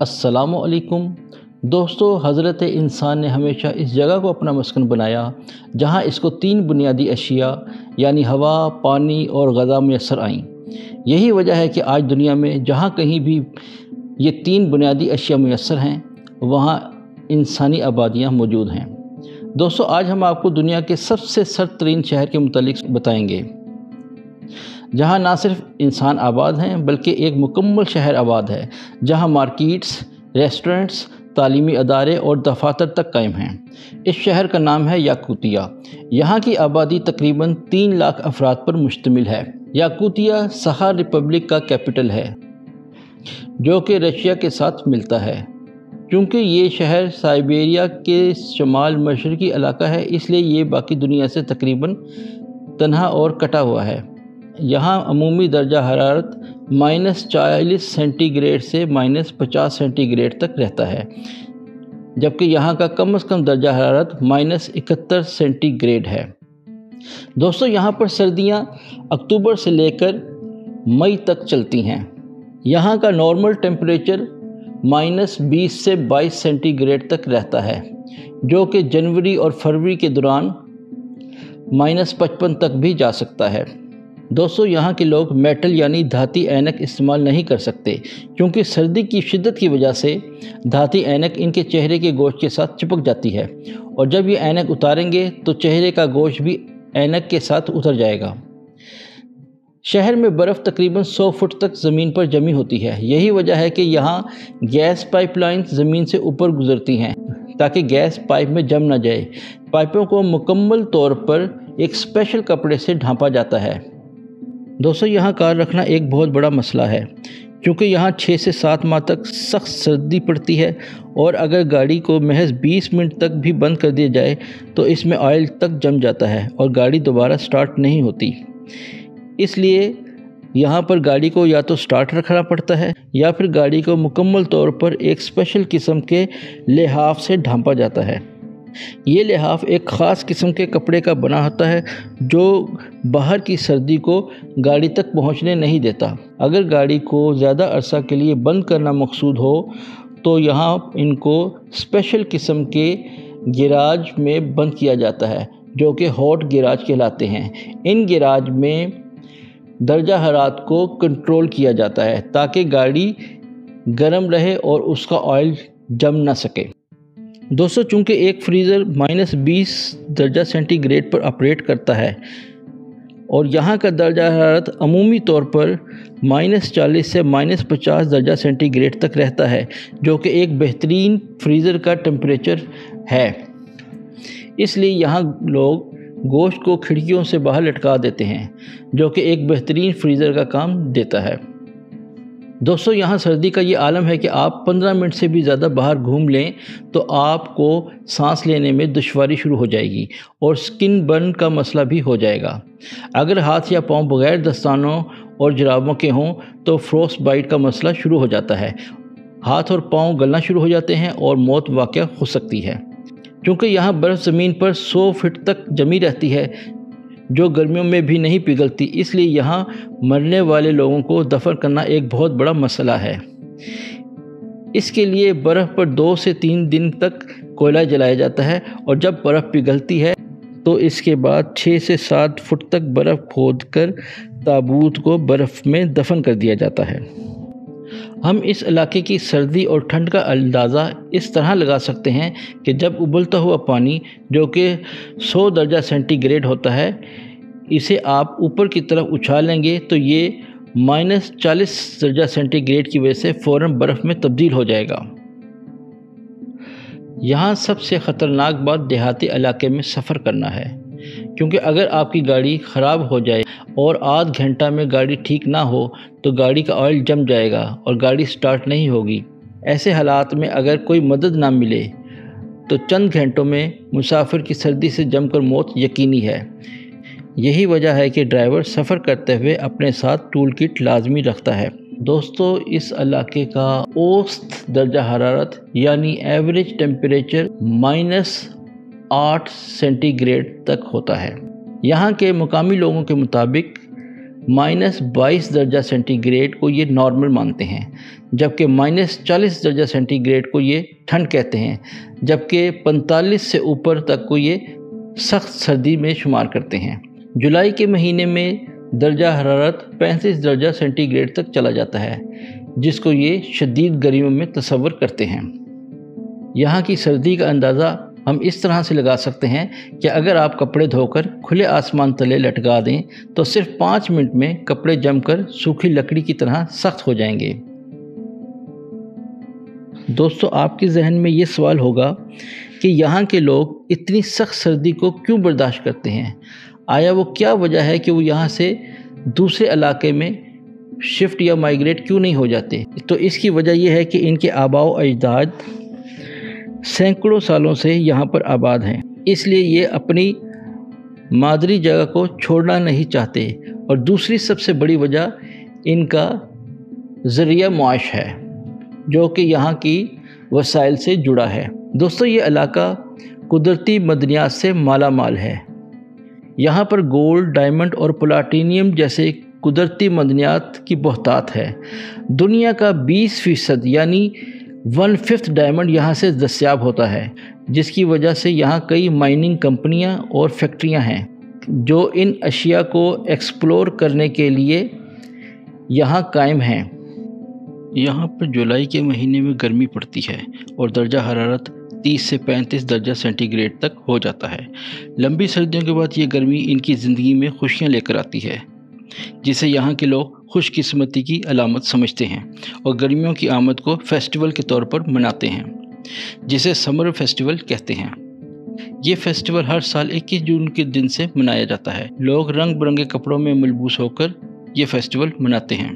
السلام علیکم۔ دوستو، حضرت انسان نے ہمیشہ اس جگہ کو اپنا مسکن بنایا جہاں اس کو تین بنیادی اشیاء یعنی ہوا، پانی اور غذا میسر آئیں۔ یہی وجہ ہے کہ آج دنیا میں جہاں کہیں بھی یہ تین بنیادی اشیاء میسر ہیں، وہاں انسانی آبادیاں موجود ہیں۔ دوستو، آج ہم آپ کو دنیا کے سب سے سرد ترین شہر کے متعلق بتائیں گے۔ جہاں نہ صرف انسان آباد ہیں، بلکہ ایک مکمل شہر آباد ہے، جہاں مارکیٹس، ریسٹورنٹس، تعلیمی ادارے اور دفاتر تک قائم ہیں۔ اس شہر کا نام ہے یاکوتیا یہاں کی آبادی تقریباً تین لاکھ افراد پر مشتمل ہے۔ یاکوتیا سہار ریپبلک کا کیپٹل ہے، جو کہ رشیا کے ساتھ ملتا ہے۔ چونکہ یہ شہر سائبیریا کے شمال مشرقی علاقہ ہے، اس لیے یہ باقی دنیا سے تقریباً تنہا اور کٹا ہوا ہے۔ یہاں عمومی درجہ حرارت مائنس چالیس سینٹی گریڈ سے مائنس پچاس سینٹی گریڈ تک رہتا ہے، جبکہ یہاں کا کم از کم درجہ حرارت مائنس اکہتر سینٹی گریڈ ہے۔ دوستو، یہاں پر سردیاں اکتوبر سے لے کر مئی تک چلتی ہیں۔ یہاں کا نارمل ٹیمپریچر مائنس بیس سے بائیس سینٹی گریڈ تک رہتا ہے، جو کہ جنوری اور فروری کے دوران مائنس پچپن تک بھی جا سکتا ہے۔ دوستو، یہاں کے لوگ میٹل یعنی دھاتی اینک استعمال نہیں کر سکتے، کیونکہ سردی کی شدت کی وجہ سے دھاتی اینک ان کے چہرے کے گوشت کے ساتھ چپک جاتی ہے۔ اور جب یہ اینک اتاریں گے تو چہرے کا گوشت بھی اینک کے ساتھ اتر جائے گا۔ شہر میں برف تقریباً سو فٹ تک زمین پر جمی ہوتی ہے۔ یہی وجہ ہے کہ یہاں گیس پائپ لائنز زمین سے اوپر گزرتی ہیں تاکہ گیس پائپ میں جم نہ جائے۔ پائپوں کو مکمل طور پر ایک اسپیشل کپڑے سے ڈھانپا جاتا ہے۔ دوستو، یہاں کار رکھنا ایک بہت بڑا مسئلہ ہے، کیونکہ یہاں چھ سے سات ماہ تک سخت سردی پڑتی ہے اور اگر گاڑی کو محض بیس منٹ تک بھی بند کر دیا جائے تو اس میں آئل تک جم جاتا ہے اور گاڑی دوبارہ سٹارٹ نہیں ہوتی۔ اس لیے یہاں پر گاڑی کو یا تو سٹارٹ رکھنا پڑتا ہے یا پھر گاڑی کو مکمل طور پر ایک اسپیشل قسم کے لحاف سے ڈھانپا جاتا ہے۔ یہ لحاف ایک خاص قسم کے کپڑے کا بنا ہوتا ہے جو باہر کی سردی کو گاڑی تک پہنچنے نہیں دیتا۔ اگر گاڑی کو زیادہ عرصہ کے لیے بند کرنا مقصود ہو، تو یہاں ان کو اسپیشل قسم کے گیراج میں بند کیا جاتا ہے، جو کہ ہاٹ گیراج کہلاتے ہیں۔ ان گیراج میں درجہ حرات کو کنٹرول کیا جاتا ہے تاکہ گاڑی گرم رہے اور اس کا آئل جم نہ سکے۔ دوستو، چونکہ ایک فریزر مائنس بیس درجہ سینٹی گریڈ پر آپریٹ کرتا ہے اور یہاں کا درجہ حرارت عمومی طور پر مائنس چالیس سے مائنس پچاس درجہ سینٹی گریڈ تک رہتا ہے، جو کہ ایک بہترین فریزر کا ٹمپریچر ہے۔ اس لیے یہاں لوگ گوشت کو کھڑکیوں سے باہر لٹکا دیتے ہیں، جو کہ ایک بہترین فریزر کا کام دیتا ہے۔ دوستو، یہاں سردی کا یہ عالم ہے کہ آپ پندرہ منٹ سے بھی زیادہ باہر گھوم لیں تو آپ کو سانس لینے میں دشواری شروع ہو جائے گی اور سکن برن کا مسئلہ بھی ہو جائے گا۔ اگر ہاتھ یا پاؤں بغیر دستانوں اور جرابوں کے ہوں تو فروس بائٹ کا مسئلہ شروع ہو جاتا ہے۔ ہاتھ اور پاؤں گلنا شروع ہو جاتے ہیں اور موت واقع ہو سکتی ہے۔ کیونکہ یہاں برف زمین پر سو فٹ تک جمی رہتی ہے جو گرمیوں میں بھی نہیں پگھلتی، اس لیے یہاں مرنے والے لوگوں کو دفن کرنا ایک بہت بڑا مسئلہ ہے۔ اس کے لیے برف پر دو سے تین دن تک کوئلہ جلایا جاتا ہے اور جب برف پگھلتی ہے تو اس کے بعد چھ سے سات فٹ تک برف کھود کر تابوت کو برف میں دفن کر دیا جاتا ہے۔ ہم اس علاقے کی سردی اور ٹھنڈ کا اندازہ اس طرح لگا سکتے ہیں کہ جب ابلتا ہوا پانی جو کہ سو درجہ سینٹی گریڈ ہوتا ہے، اسے آپ اوپر کی طرف اچھالیں گے تو یہ مائنس چالیس درجہ سینٹی گریڈ کی وجہ سے فوراً برف میں تبدیل ہو جائے گا۔ یہاں سب سے خطرناک بات دیہاتی علاقے میں سفر کرنا ہے۔ کیونکہ اگر آپ کی گاڑی خراب ہو جائے اور آدھ گھنٹہ میں گاڑی ٹھیک نہ ہو، تو گاڑی کا آئل جم جائے گا اور گاڑی سٹارٹ نہیں ہوگی۔ ایسے حالات میں اگر کوئی مدد نہ ملے، تو چند گھنٹوں میں مسافر کی سردی سے جم کر موت یقینی ہے۔ یہی وجہ ہے کہ ڈرائیور سفر کرتے ہوئے اپنے ساتھ ٹول کٹ لازمی رکھتا ہے۔ دوستو، اس علاقے کا اوسط درجہ حرارت یعنی ایوریج ٹیمپریچر مائنس آٹھ سینٹی گریڈ تک ہوتا ہے۔ یہاں کے مقامی لوگوں کے مطابق مائنس بائیس درجہ سینٹی گریڈ کو یہ نارمل مانتے ہیں، جبکہ مائنس چالیس درجہ سینٹی گریڈ کو یہ ٹھنڈ کہتے ہیں، جبکہ پنتالیس سے اوپر تک کو یہ سخت سردی میں شمار کرتے ہیں۔ جولائی کے مہینے میں درجہ حرارت پینتیس درجہ سینٹی گریڈ تک چلا جاتا ہے، جس کو یہ شدید گرمیوں میں تصور کرتے ہیں۔ یہاں کی سردی کا اندازہ ہم اس طرح سے لگا سکتے ہیں کہ اگر آپ کپڑے دھو کر کھلے آسمان تلے لٹکا دیں تو صرف پانچ منٹ میں کپڑے جم کر سوکھی لکڑی کی طرح سخت ہو جائیں گے۔ دوستو، آپ کے ذہن میں یہ سوال ہوگا کہ یہاں کے لوگ اتنی سخت سردی کو کیوں برداشت کرتے ہیں؟ آیا وہ کیا وجہ ہے کہ وہ یہاں سے دوسرے علاقے میں شفٹ یا مائگریٹ کیوں نہیں ہو جاتے؟ تو اس کی وجہ یہ ہے کہ ان کے آبا و اجداد سینکڑوں سالوں سے یہاں پر آباد ہیں۔ اس لیے یہ اپنی مادری جگہ کو چھوڑنا نہیں چاہتے۔ اور دوسری سب سے بڑی وجہ ان کا ذریعہ معاش ہے، جو کہ یہاں کی وسائل سے جڑا ہے۔ دوستو، یہ علاقہ قدرتی مدنیات سے مالا مال ہے۔ یہاں پر گولڈ، ڈائمنڈ اور پلاٹینیم جیسے قدرتی مدنیات کی بہتات ہے۔ دنیا کا بیس فیصد یعنی ون ففتھ ڈائمنڈ یہاں سے دستیاب ہوتا ہے، جس کی وجہ سے یہاں کئی مائننگ کمپنیاں اور فیکٹریاں ہیں، جو ان اشیاء کو ایکسپلور کرنے کے لیے یہاں قائم ہیں۔ یہاں پر جولائی کے مہینے میں گرمی پڑتی ہے اور درجہ حرارت تیس سے پینتیس درجہ سینٹی گریڈ تک ہو جاتا ہے۔ لمبی سردیوں کے بعد یہ گرمی ان کی زندگی میں خوشیاں لے کر آتی ہے، جسے یہاں کے لوگ خوش قسمتی کی علامت سمجھتے ہیں اور گرمیوں کی آمد کو فیسٹیول کے طور پر مناتے ہیں، جسے سمر فیسٹیول کہتے ہیں۔ یہ فیسٹیول ہر سال اکیس جون کے دن سے منایا جاتا ہے۔ لوگ رنگ برنگے کپڑوں میں ملبوس ہو کر یہ فیسٹیول مناتے ہیں۔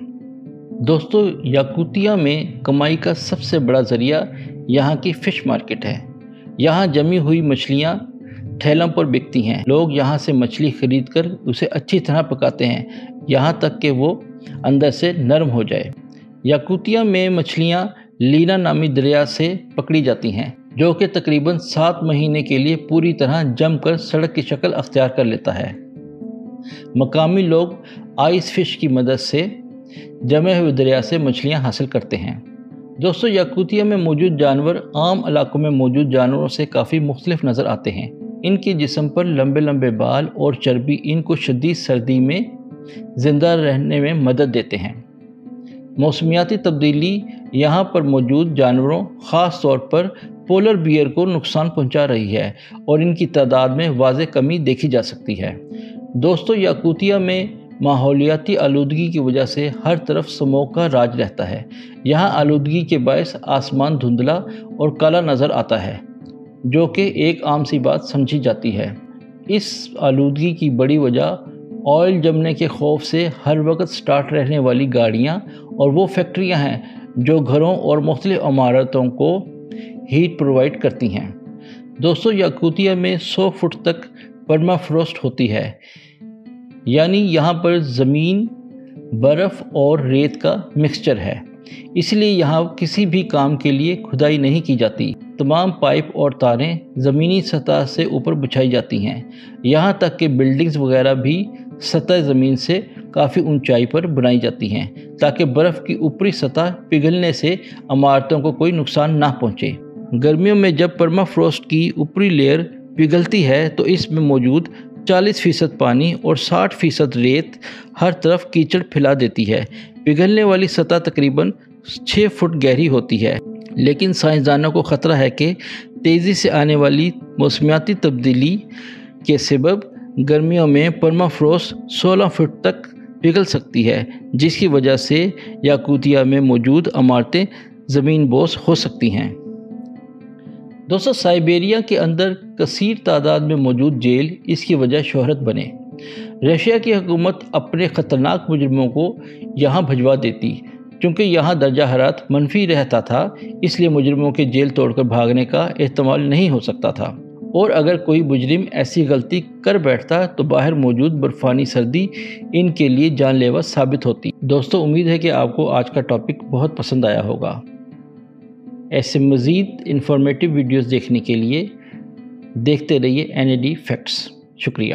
دوستو، یاکوتیا میں کمائی کا سب سے بڑا ذریعہ یہاں کی فش مارکیٹ ہے۔ یہاں جمی ہوئی مچھلیاں ٹھیلوں پر بکتی ہیں۔ لوگ یہاں سے مچھلی خرید کر اسے اچھی طرح پکاتے ہیں۔ یہاں تک کہ وہ اندر سے نرم ہو جائے۔ یاکوتیا میں مچھلیاں لینا نامی دریا سے پکڑی جاتی ہیں، جو کہ تقریباً سات مہینے کے لیے پوری طرح جم کر سڑک کی شکل اختیار کر لیتا ہے۔ مقامی لوگ آئس فش کی مدد سے جمے ہوئے دریا سے مچھلیاں حاصل کرتے ہیں۔ دوستو یاکوتیا میں موجود جانور عام علاقوں میں موجود جانوروں سے کافی مختلف نظر آتے ہیں۔ ان کے جسم پر لمبے لمبے بال اور چربی ان کو شدید سردی میں زندہ رہنے میں مدد دیتے ہیں۔ موسمیاتی تبدیلی یہاں پر موجود جانوروں، خاص طور پر پولر بیئر کو نقصان پہنچا رہی ہے اور ان کی تعداد میں واضح کمی دیکھی جا سکتی ہے۔ دوستو یاکوتیا میں ماحولیاتی آلودگی کی وجہ سے ہر طرف سموک کا راج رہتا ہے۔ یہاں آلودگی کے باعث آسمان دھندلا اور کالا نظر آتا ہے، جو کہ ایک عام سی بات سمجھی جاتی ہے۔ اس آلودگی کی بڑی وجہ آئل جمنے کے خوف سے ہر وقت سٹارٹ رہنے والی گاڑیاں اور وہ فیکٹریاں ہیں جو گھروں اور مختلف عمارتوں کو ہیٹ پرووائڈ کرتی ہیں۔ دوستو یاکوتیا میں سو فٹ تک پرما فروسٹ ہوتی ہے۔ یعنی یہاں پر زمین، برف اور ریت کا مکسچر ہے۔ اس لیے یہاں کسی بھی کام کے لیے کھدائی نہیں کی جاتی۔ تمام پائپ اور تاریں زمینی سطح سے اوپر بچھائی جاتی ہیں۔ یہاں تک کہ بلڈنگز وغیرہ بھی سطح زمین سے کافی اونچائی پر بنائی جاتی ہیں تاکہ برف کی اوپری سطح پگھلنے سے عمارتوں کو کوئی نقصان نہ پہنچے۔ گرمیوں میں جب پرما فروسٹ کی اوپری لیئر پگھلتی ہے تو اس میں موجود چالیس فیصد پانی اور ساٹھ فیصد ریت ہر طرف کیچڑ پھیلا دیتی ہے۔ پگھلنے والی سطح تقریباً چھ فٹ گہری ہوتی ہے۔ لیکن سائنسدانوں کو خطرہ ہے کہ تیزی سے آنے والی موسمیاتی تبدیلی کے سبب گرمیوں میں پرما فروس سولہ فٹ تک پگھل سکتی ہے، جس کی وجہ سے یاکوتیا میں موجود عمارتیں زمین بوس ہو سکتی ہیں۔ دوستو سائبیریا کے اندر کثیر تعداد میں موجود جیل اس کی وجہ شہرت بنے۔ رشیا کی حکومت اپنے خطرناک مجرموں کو یہاں بھجوا دیتی، چونکہ یہاں درجہ حرات منفی رہتا تھا، اس لیے مجرموں کے جیل توڑ کر بھاگنے کا احتمال نہیں ہو سکتا تھا۔ اور اگر کوئی مجرم ایسی غلطی کر بیٹھتا تو باہر موجود برفانی سردی ان کے لیے جان لیوا ثابت ہوتی۔ دوستو، امید ہے کہ آپ کو آج کا ٹاپک بہت پسند آیا ہوگا۔ ایسے مزید انفارمیٹیو ویڈیوز دیکھنے کے لیے دیکھتے رہیے این اے ڈی فیکٹس شکریہ۔